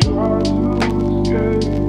try to escape.